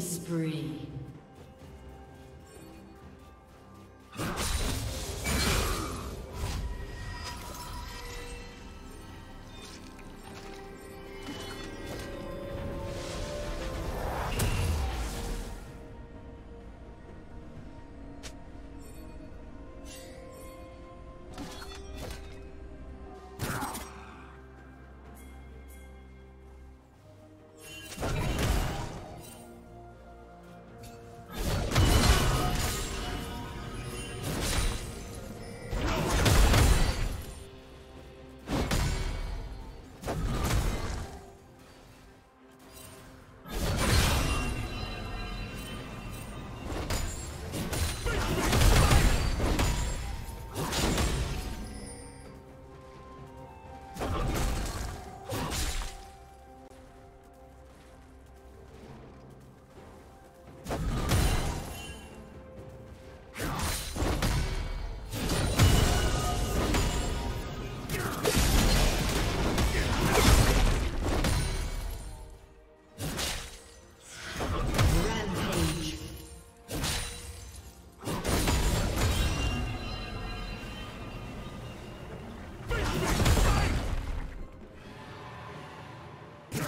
spree.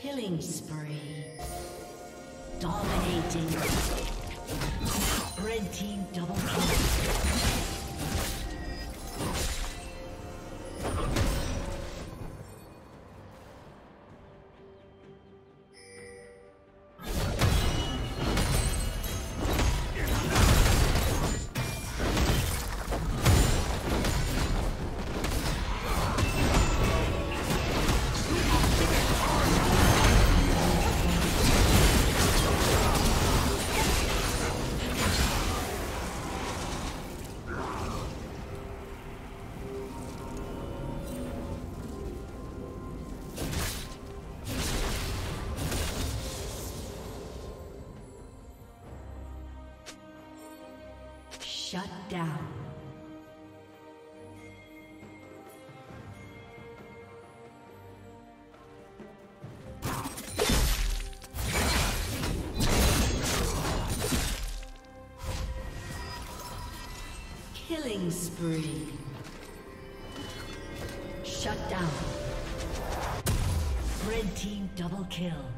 Killing spree. Dominating. Red team double kill. Down. Killing spree. Shut down. Red team double kill.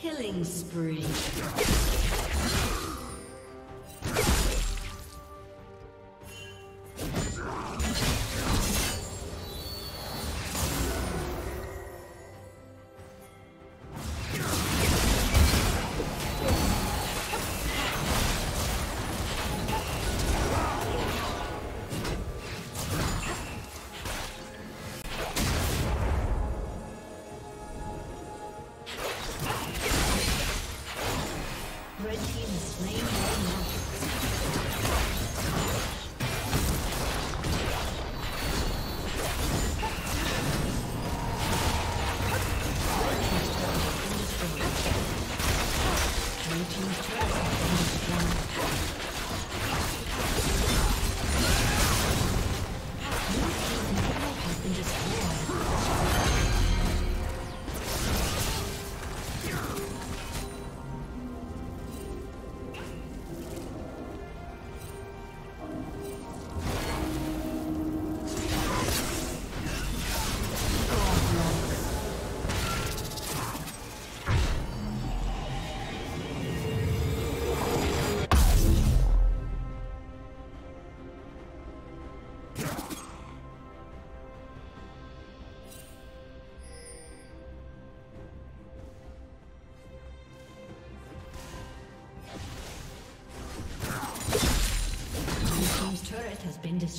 Killing spree.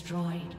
destroyed.